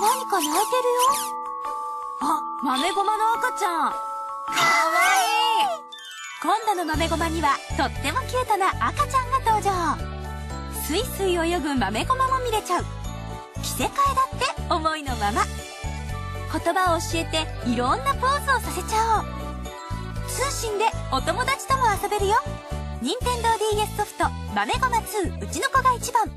何か泣いてるよ。あ豆ごまの赤ちゃん。かわいい。今度の豆ごまにはとってもキュートな赤ちゃんが登場。スイスイ泳ぐ豆ごまも見れちゃう。着せ替えだって思いのまま。言葉を教えていろんなポーズをさせちゃおう。通信でお友達とも遊べるよ。任天堂 d s ソフト「豆ごま2うちの子が一番」